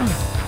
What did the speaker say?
Wow.